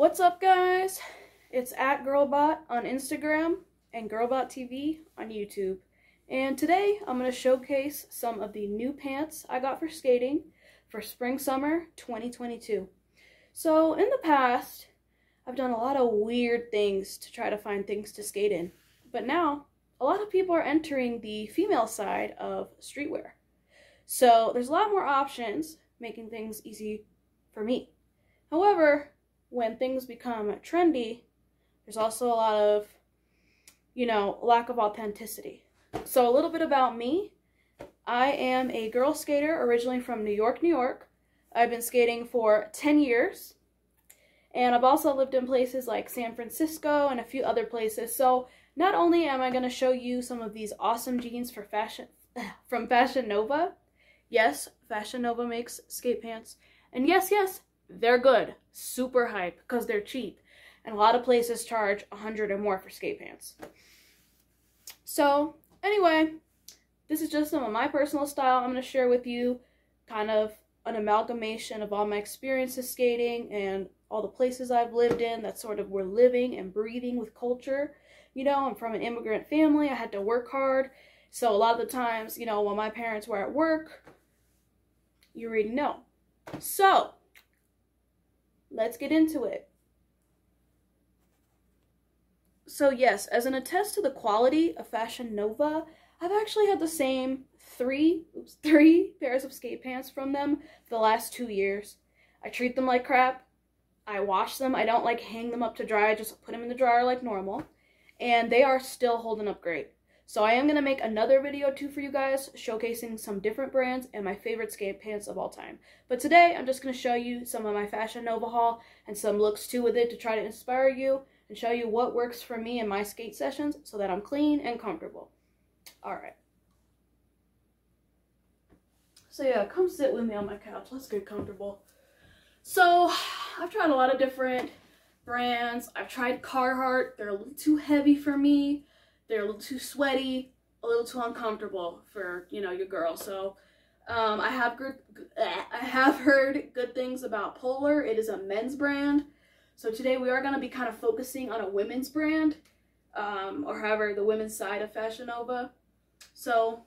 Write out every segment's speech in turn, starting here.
What's up, guys? It's at Girlbot on Instagram and Girlbot TV on YouTube. And today I'm going to showcase some of the new pants I got for skating for spring summer 2022. So, in the past, I've done a lot of weird things to try to find things to skate in. But now, a lot of people are entering the female side of streetwear. So, there's a lot more options, making things easy for me. However, when things become trendy, there's also a lot of, you know, lack of authenticity. So, a little bit about me. I am a girl skater originally from New York, New York. I've been skating for 10 years. And I've also lived in places like San Francisco and a few other places. So, not only am I going to show you some of these awesome jeans for fashion from Fashion Nova. Yes, Fashion Nova makes skate pants. And yes, yes, they're good. Super hype because they're cheap. And a lot of places charge 100 or more for skate pants. So, anyway, this is just some of my personal style. I'm going to share with you kind of an amalgamation of all my experiences skating and all the places I've lived in that sort of were living and breathing with culture. You know, I'm from an immigrant family. I had to work hard. So a lot of the times, you know, while my parents were at work, you already know. So, let's get into it. So yes, as an attest to the quality of Fashion Nova, I've actually had the same three, oops, three pairs of skate pants from them for the last two years. I treat them like crap. I wash them. I don't like hang them up to dry. I just put them in the dryer like normal. And they are still holding up great. So I am going to make another video too for you guys showcasing some different brands and my favorite skate pants of all time. But today I'm just going to show you some of my Fashion Nova haul and some looks too with it to try to inspire you and show you what works for me in my skate sessions so that I'm clean and comfortable. Alright. So yeah, come sit with me on my couch. Let's get comfortable. So I've tried a lot of different brands. I've tried Carhartt. They're a little too heavy for me they're a little too sweaty, a little too uncomfortable for, you know, your girl. So um, I have good, I have heard good things about Polar. It is a men's brand. So today we are going to be kind of focusing on a women's brand, um, or however, the women's side of Fashion Nova. So,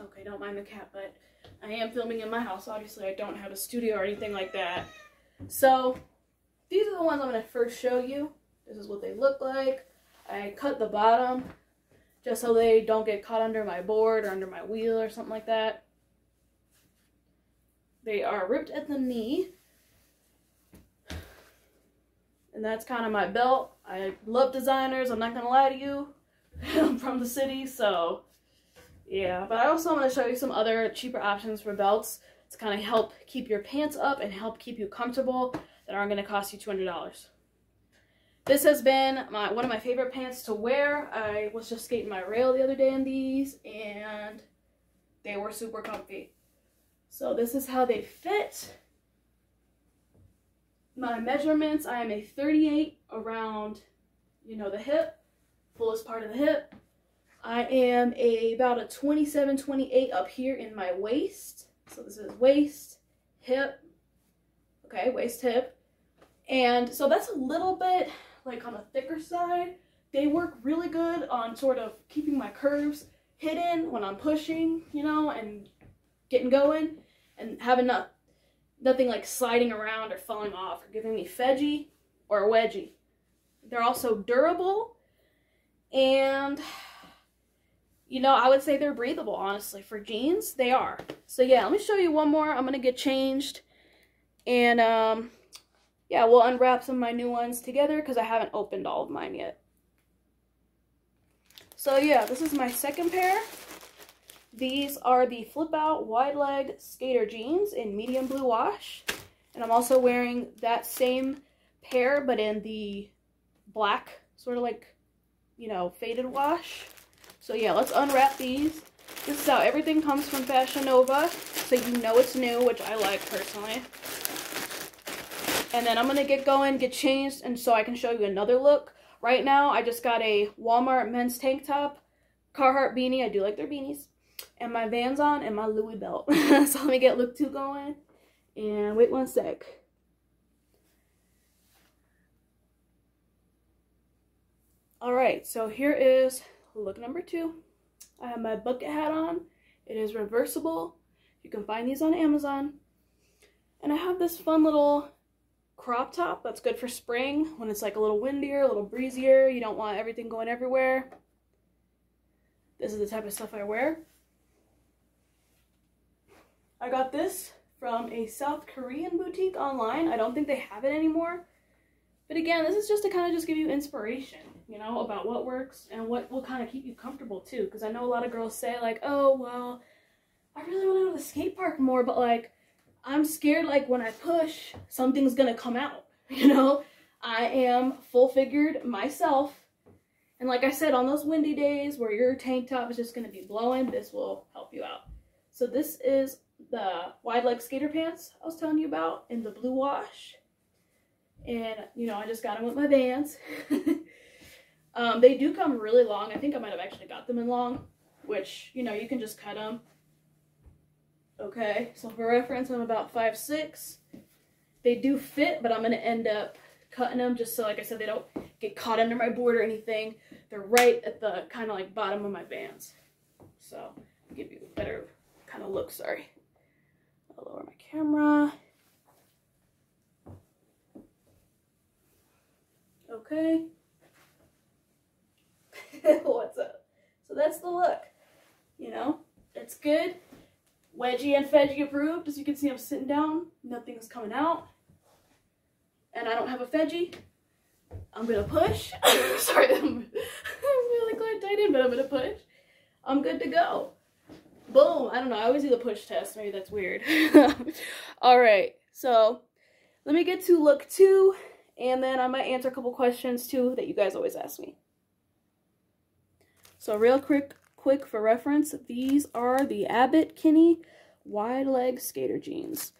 okay, don't mind the cat, but I am filming in my house. Obviously, I don't have a studio or anything like that. So, these are the ones I'm going to first show you. This is what they look like. I cut the bottom just so they don't get caught under my board or under my wheel or something like that. They are ripped at the knee. And that's kind of my belt. I love designers, I'm not going to lie to you. I'm from the city, so yeah. But I also want to show you some other cheaper options for belts to kind of help keep your pants up and help keep you comfortable that aren't going to cost you $200. This has been my one of my favorite pants to wear. I was just skating my rail the other day in these and they were super comfy. So this is how they fit. My measurements, I am a 38 around, you know, the hip, fullest part of the hip. I am a about a 27, 28 up here in my waist. So this is waist, hip, okay, waist, hip. And so that's a little bit like on a thicker side, they work really good on sort of keeping my curves hidden when I'm pushing, you know, and getting going and having not, nothing like sliding around or falling off or giving me fedgy or wedgie. They're also durable and you know, I would say they're breathable, honestly. For jeans, they are. So yeah, let me show you one more. I'm going to get changed. And um, yeah, we'll unwrap some of my new ones together because I haven't opened all of mine yet. So yeah, this is my second pair. These are the flip out wide leg skater jeans in medium blue wash. And I'm also wearing that same pair, but in the black, sort of like, you know, faded wash. So yeah, let's unwrap these. This is how everything comes from Fashion Nova, so you know it's new, which I like personally. And then I'm going to get going, get changed, and so I can show you another look. Right now, I just got a Walmart men's tank top, Carhartt beanie. I do like their beanies. And my Vans on and my Louis belt. so let me get look two going. And wait one sec. All right, so here is look number two. I have my bucket hat on. It is reversible. You can find these on Amazon. And I have this fun little crop top that's good for spring when it's like a little windier, a little breezier. You don't want everything going everywhere. This is the type of stuff I wear. I got this from a South Korean boutique online. I don't think they have it anymore. But again, this is just to kind of just give you inspiration, you know, about what works and what will kind of keep you comfortable too. Because I know a lot of girls say like, oh, well, I really want to go to the skate park more, but like, I'm scared like when I push, something's gonna come out, you know? I am full figured myself. And like I said, on those windy days where your tank top is just gonna be blowing, this will help you out. So this is the wide leg skater pants I was telling you about in the blue wash. And, you know, I just got them with my Vans. um, they do come really long. I think I might have actually got them in long, which, you know, you can just cut them Okay, so for reference, I'm about five six. They do fit, but I'm to end up cutting them just so, like I said, they don't get caught under my board or anything. They're right at the kind of like bottom of my Vans. So, give you a better kind of look, sorry. I'll lower my camera. Okay. What's up? So that's the look. You know, it's good. Wedgie and Fedgie approved. As you can see, I'm sitting down. Nothing is coming out. And I don't have a Fedgie. I'm going to push. Sorry, I'm, I'm really glad tight in, but I'm going to push. I'm good to go. Boom. I don't know. I always do the push test. Maybe that's weird. All right. So let me get to look two. And then I might answer a couple questions too that you guys always ask me. So real quick, quick for reference, these are the Abbott Kinney wide leg skater jeans.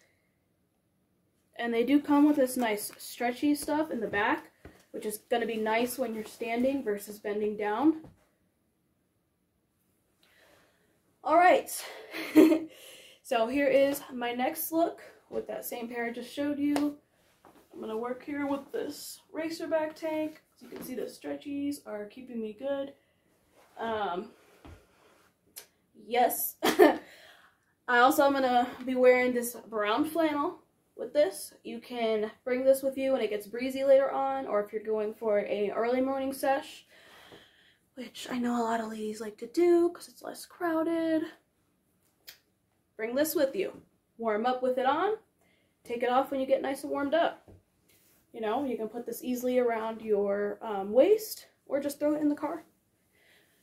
And they do come with this nice stretchy stuff in the back, which is going to be nice when you're standing versus bending down. All right, so here is my next look with that same pair I just showed you. I'm going to work here with this racerback tank. As you can see, the stretchies are keeping me good. Um, yes. I also am going to be wearing this brown flannel with this. You can bring this with you when it gets breezy later on, or if you're going for a early morning sesh, which I know a lot of ladies like to do because it's less crowded. Bring this with you. Warm up with it on. Take it off when you get nice and warmed up. You know, you can put this easily around your um, waist or just throw it in the car.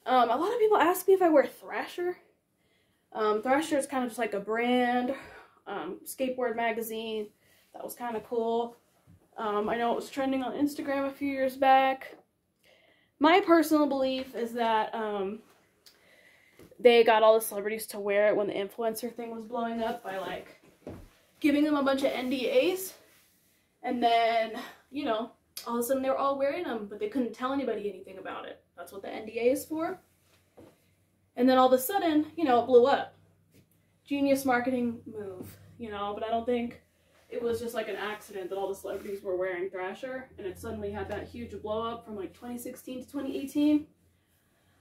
Um, a lot of people ask me if I wear Thrasher. Um, Thrasher is kind of just like a brand, um, skateboard magazine. That was kind of cool. Um, I know it was trending on Instagram a few years back. My personal belief is that um, they got all the celebrities to wear it when the influencer thing was blowing up by like giving them a bunch of NDAs. And then, you know, all of a sudden they were all wearing them, but they couldn't tell anybody anything about it. That's what the NDA is for. And then all of a sudden, you know, it blew up. Genius marketing move, you know, but I don't think it was just like an accident that all the celebrities were wearing Thrasher and it suddenly had that huge blow up from like 2016 to 2018.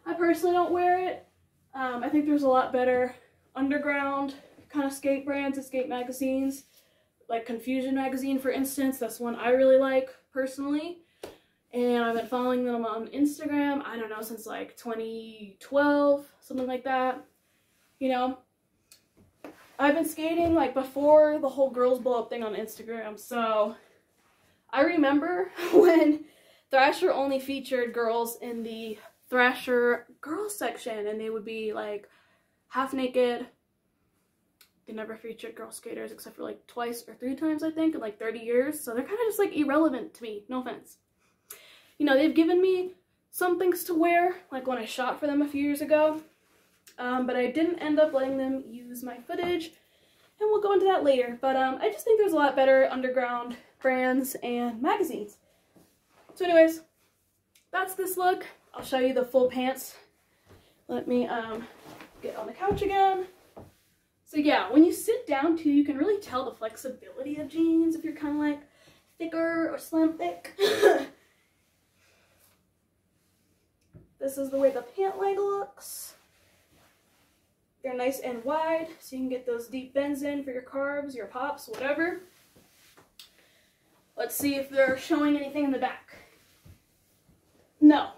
I personally don't wear it. Um, I think there's a lot better underground kind of skate brands and skate magazines. Like Confusion Magazine, for instance, that's one I really like personally and I've been following them on Instagram, I don't know, since like 2012, something like that, you know. I've been skating like before the whole girls blow up thing on Instagram, so I remember when Thrasher only featured girls in the Thrasher girls section, and they would be like half naked. They never featured girl skaters except for like twice or three times, I think, in like 30 years, so they're kind of just like irrelevant to me, no offense you know, they've given me some things to wear, like when I shot for them a few years ago, um, but I didn't end up letting them use my footage, and we'll go into that later. But um, I just think there's a lot better underground brands and magazines. So anyways, that's this look. I'll show you the full pants. Let me um, get on the couch again. So yeah, when you sit down too, you can really tell the flexibility of jeans if you're kind of like thicker or slim thick. this is the way the pant leg looks. They're nice and wide, so you can get those deep bends in for your carves, your pops, whatever. Let's see if they're showing anything in the back. No,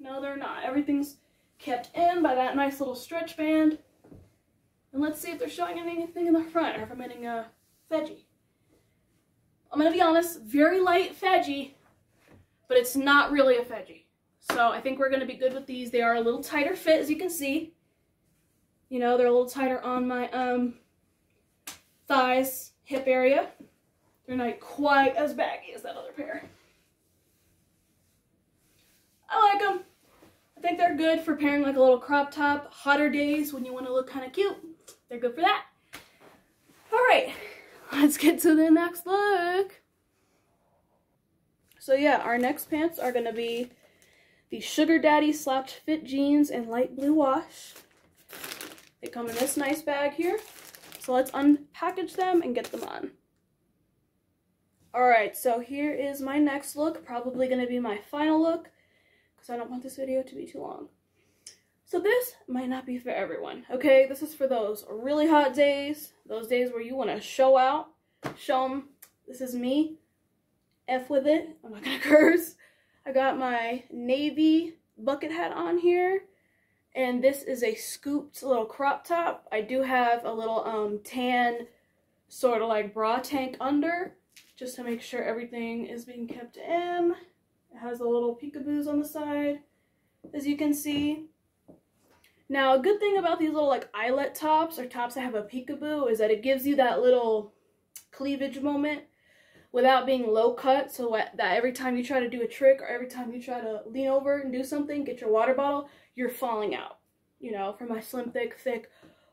no they're not. Everything's kept in by that nice little stretch band. And let's see if they're showing anything in the front or if I'm getting a veggie. I'm going to be honest, very light veggie, but it's not really a veggie. So I think we're going to be good with these. They are a little tighter fit, as you can see. You know, they're a little tighter on my um, thighs, hip area. They're not quite as baggy as that other pair. I like them. I think they're good for pairing like a little crop top, hotter days when you want to look kind of cute. They're good for that. All right, let's get to the next look. So yeah, our next pants are going to be the Sugar Daddy Slapped Fit Jeans in light blue wash. They come in this nice bag here. So let's unpackage them and get them on. Alright, so here is my next look. Probably going to be my final look because I don't want this video to be too long. So this might not be for everyone, okay? This is for those really hot days, those days where you want to show out, show them this is me, F with it, I'm not going to curse. I got my navy bucket hat on here, and this is a scooped little crop top. I do have a little um, tan sort of like bra tank under, just to make sure everything is being kept in. It has a little peekaboos on the side, as you can see. Now, a good thing about these little like eyelet tops or tops that have a peekaboo is that it gives you that little cleavage moment without being low cut so that every time you try to do a trick or every time you try to lean over and do something, get your water bottle, you're falling out. You know, for my slim, thick, thick,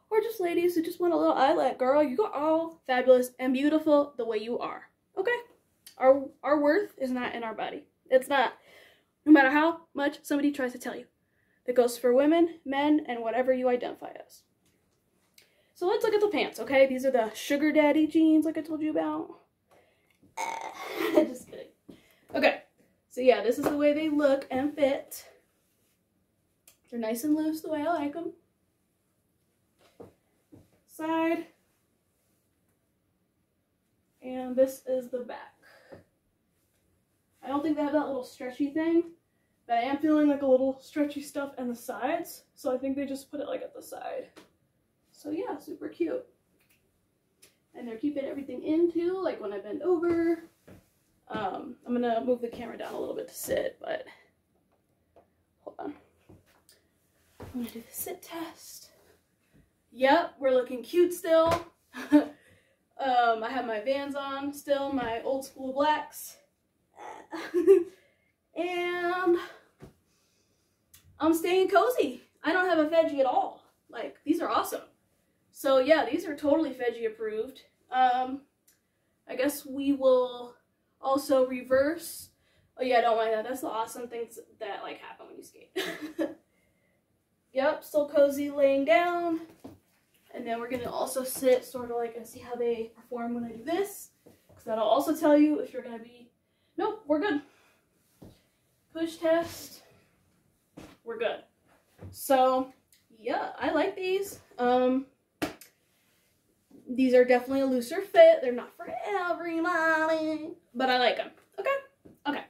or just ladies who just want a little eyelet, girl, you are all fabulous and beautiful the way you are. Okay? Our, our worth is not in our body. It's not. No matter how much somebody tries to tell you. That goes for women, men, and whatever you identify as. So let's look at the pants, okay? These are the Sugar Daddy jeans like I told you about. Just kidding. Okay, so yeah, this is the way they look and fit. They're nice and loose the way I like them. Side. And this is the back. I don't think they have that little stretchy thing, but I am feeling like a little stretchy stuff in the sides, so I think they just put it like at the side. So yeah, super cute. And they're keeping everything in too, like when I bend over. Um, I'm gonna move the camera down a little bit to sit, but hold on. I'm gonna do the sit test. Yep, we're looking cute still. um, I have my Vans on still, my old school blacks. and I'm staying cozy. I don't have a veggie at all. Like, these are awesome. So yeah, these are totally veggie approved. Um, I guess we will also reverse. Oh yeah, don't mind that. That's the awesome things that like happen when you skate. yep, still cozy laying down. And then we're gonna also sit sort of like and see how they perform when I do this. Because that'll also tell you if you're gonna be, nope, we're good. Push test, we're good. So yeah, I like these. Um, these are definitely a looser fit. They're not for everybody, but I like them. Okay,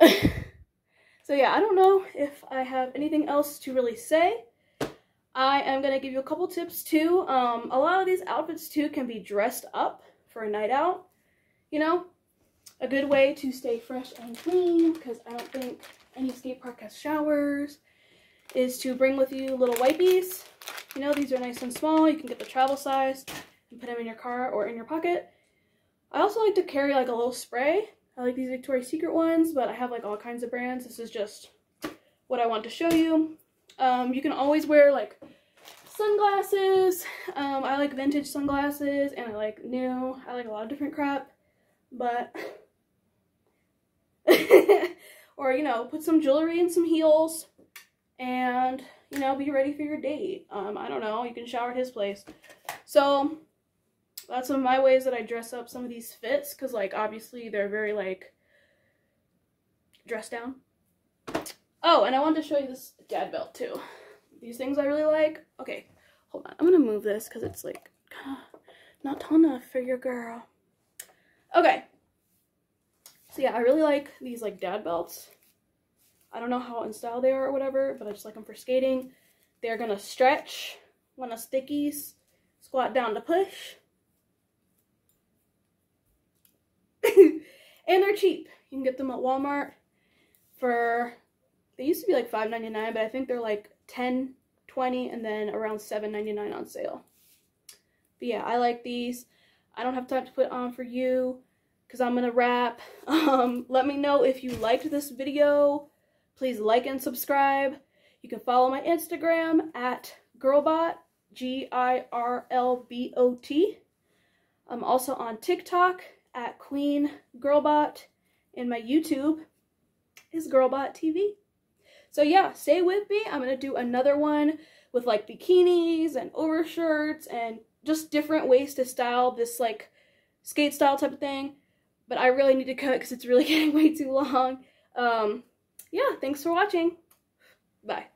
okay. so yeah, I don't know if I have anything else to really say. I am going to give you a couple tips too. Um, a lot of these outfits too can be dressed up for a night out. You know, a good way to stay fresh and clean because I don't think any skate park has showers is to bring with you little wipies you know, these are nice and small. You can get the travel size and put them in your car or in your pocket. I also like to carry like a little spray. I like these Victoria's Secret ones, but I have like all kinds of brands. This is just what I want to show you. Um, you can always wear like sunglasses. Um, I like vintage sunglasses and I like new. I like a lot of different crap, but or you know, put some jewelry and some heels and you know, be ready for your date. Um, I don't know, you can shower at his place. So, that's some of my ways that I dress up some of these fits, because, like, obviously they're very, like, dressed down. Oh, and I wanted to show you this dad belt too. These things I really like. Okay, hold on. I'm gonna move this because it's like not tall enough for your girl. Okay. So yeah, I really like these like dad belts. I don't know how in style they are or whatever, but I just like them for skating. They're gonna stretch when a stickies squat down to push. and they're cheap. You can get them at Walmart for they used to be like $5.99, but I think they're like 10 20 and then around $7.99 on sale. But yeah, I like these. I don't have time to put on for you because I'm going to wrap. Um, let me know if you liked this video. Please like and subscribe. You can follow my Instagram at girlbot, G-I-R-L-B-O-T. I'm also on TikTok at Queen Girlbot, and my YouTube is Girlbot TV. So yeah, stay with me. I'm going to do another one with like bikinis and overshirts and just different ways to style this like skate style type of thing. But I really need to cut because it's really getting way too long. Um, yeah, thanks for watching. Bye.